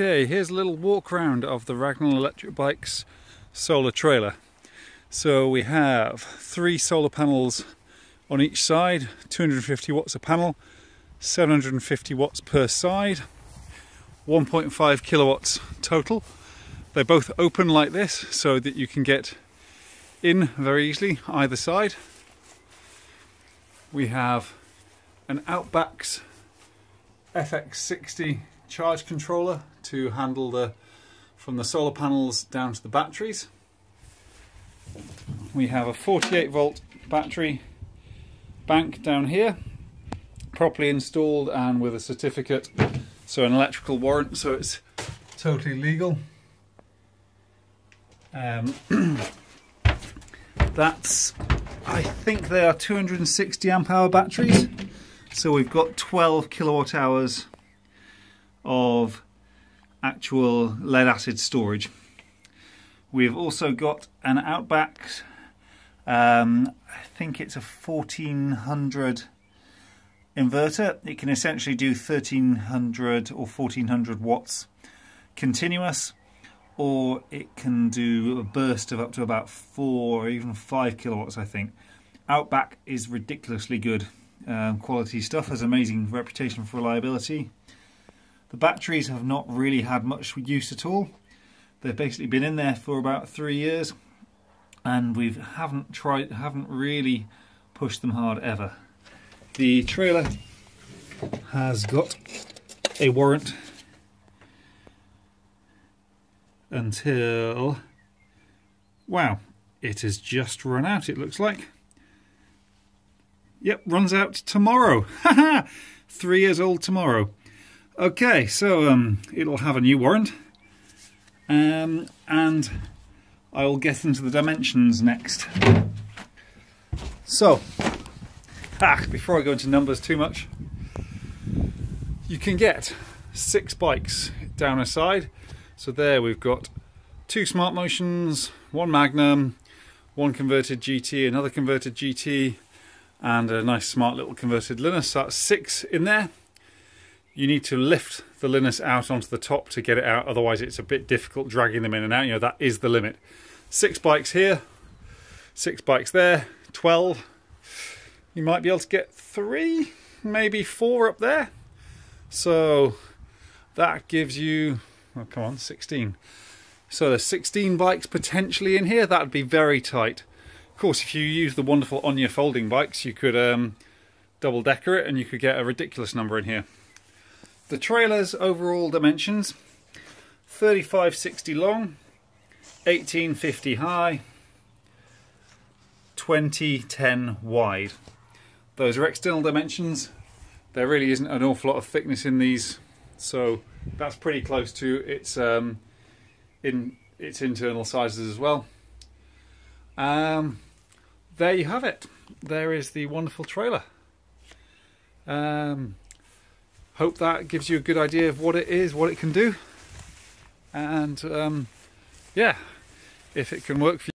Okay, here's a little walk round of the Raglan Electric Bikes solar trailer. So we have three solar panels on each side, 250 watts a panel, 750 watts per side, 1.5 kilowatts total. They're both open like this so that you can get in very easily either side. We have an Outback's FX60 charge controller to handle the from the solar panels down to the batteries. We have a 48 volt battery bank down here, properly installed and with a certificate, so an electrical warrant, so it's totally legal. Um, that's, I think they are 260 amp hour batteries. So we've got 12 kilowatt hours of actual lead acid storage. We've also got an Outback, um, I think it's a 1400 inverter. It can essentially do 1300 or 1400 watts continuous or it can do a burst of up to about four or even five kilowatts I think. Outback is ridiculously good um, quality stuff, has amazing reputation for reliability. The batteries have not really had much use at all. They've basically been in there for about three years and we haven't tried, haven't really pushed them hard ever. The trailer has got a warrant until, wow, it has just run out it looks like. Yep, runs out tomorrow. Three years old tomorrow. Okay, so um, it'll have a new warrant. Um, and I will get into the dimensions next. So, ah, before I go into numbers too much, you can get six bikes down a side. So there we've got two Smart Motions, one Magnum, one converted GT, another converted GT, and a nice smart little converted Linus. So that's six in there. You need to lift the Linus out onto the top to get it out, otherwise it's a bit difficult dragging them in and out. You know, that is the limit. Six bikes here, six bikes there, 12. You might be able to get three, maybe four up there. So that gives you, oh, come on, 16. So there's 16 bikes potentially in here. That would be very tight. Of course, if you use the wonderful Onya folding bikes, you could um, double decker it and you could get a ridiculous number in here. The trailer's overall dimensions, 3560 long, 1850 high, 2010 wide. Those are external dimensions. There really isn't an awful lot of thickness in these, so that's pretty close to its um, in its internal sizes as well. Um, there you have it. There is the wonderful trailer. Um, hope that gives you a good idea of what it is, what it can do. And um, yeah, if it can work for you.